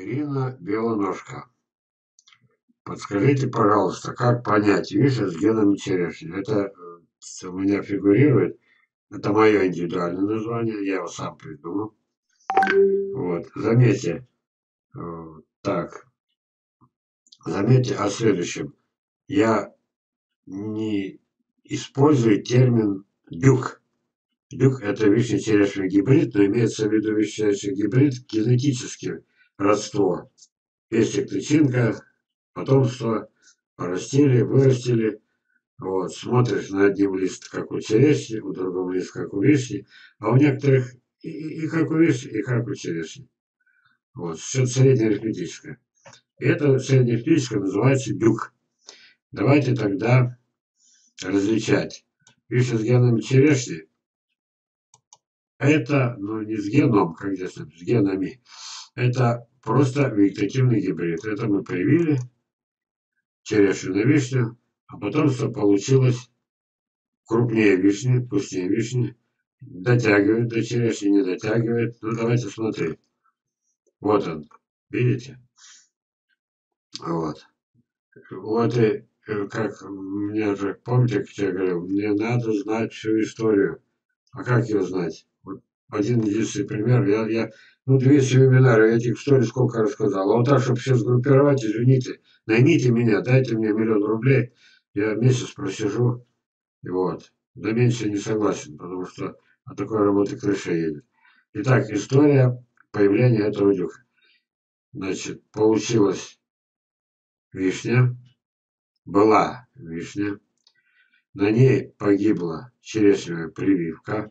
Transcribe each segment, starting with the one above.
Ирина Белоножка. Подскажите, пожалуйста, как понять вишня с генами черешни? Это э, у меня фигурирует. Это мое индивидуальное название, я его сам придумал. Вот, заметьте, э, так, заметьте о следующем. Я не использую термин дюк. Дюк это вишня-черешня гибрид, но имеется в виду вишня-черешня гибрид генетически родство. Пестик, тычинка, потомство, порастили, вырастили. Вот, смотришь на один лист, как у черешни, у другого лист, как у вишни, а у некоторых и, и как у вишни, и как у черешни. Вот, все среднеарифметическое. И это среднеарифметическое называется дюк. Давайте тогда различать. Вишня с генами черешни это, ну не с геном, как здесь, с генами, это просто вегетативный гибрид. Это мы привили черешню на вишню, а потом что получилось крупнее вишни, вкуснее вишни, дотягивает до черешни, не дотягивает. Ну давайте смотреть. Вот он, видите? Вот. Вот и э, как мне же, помните, как я говорил, мне надо знать всю историю. А как ее знать? Один единственный пример. Я, я ну, 200 вебинаров, я этих историй сколько рассказал. А вот так, чтобы все сгруппировать, извините, наймите меня, дайте мне миллион рублей, я месяц просижу, и вот. Да меньше не согласен, потому что от такой работы крыша едет. Итак, история появления этого дюка. Значит, получилась вишня, была вишня, на ней погибла черешневая прививка.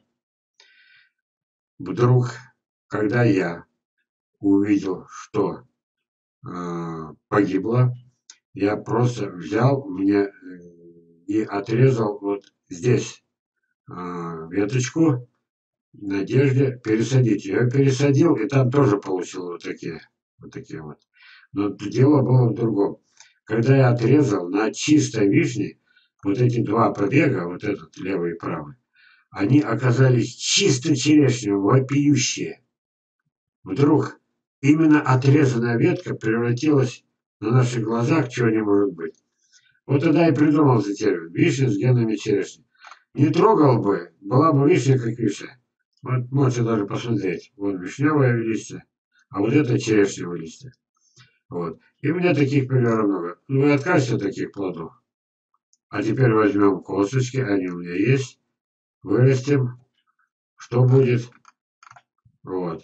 Вдруг когда я увидел, что э, погибло, я просто взял мне э, и отрезал вот здесь э, веточку надежде пересадить. Я пересадил, и там тоже получил вот такие вот. Такие вот. Но дело было в другом. Когда я отрезал на чистой вишне вот эти два побега, вот этот левый и правый, они оказались чисто черешневые, вопиющие. Вдруг именно отрезанная ветка превратилась на наших глазах, чего не может быть. Вот тогда и придумал этот термин. Вишня с генами черешни. Не трогал бы, была бы вишня как вишня. Вот можете даже посмотреть. Вот вишневое листья, а вот это черешневое листья. Вот. И у меня таких примеров много. Ну, вы откажете от таких плодов. А теперь возьмем косточки, они у меня есть. Вырастим. Что будет? Вот.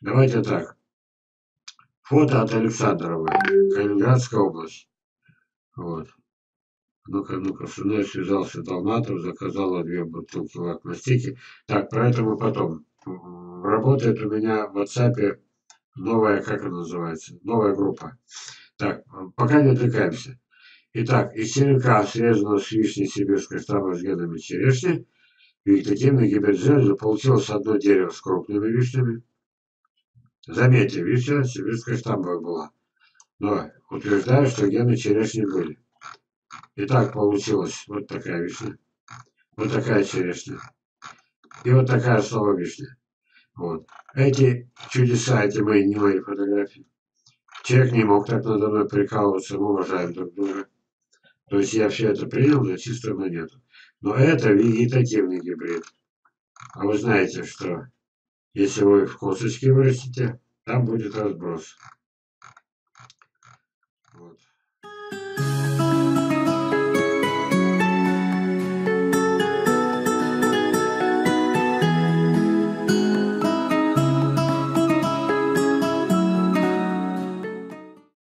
Давайте так. Фото от Александровой, Калининградская область. Вот. Ну-ка, ну-ка, с мной связался Долматов, заказала две бутылки лакмастики. Так, про это мы потом. Работает у меня в WhatsApp новая, как она называется, новая группа. Так, пока не отвлекаемся. Итак, из черенка, срезанного с вишни сибирской штамма с генами черешни, вегетативный гибрид получилось одно дерево с крупными вишнями, Заметьте, вишня сибирская штамбовая была. Но утверждаю, что гены черешни были. И так получилось вот такая вишня. Вот такая черешня. И вот такая снова вишня. Вот. Эти чудеса, эти мои, не мои фотографии. Человек не мог так надо мной прикалываться, мы уважаем друг друга. То есть я все это принял за чистую монету. Но это вегетативный гибрид. А вы знаете, что если вы в косточке вырастите, там будет разброс. Вот.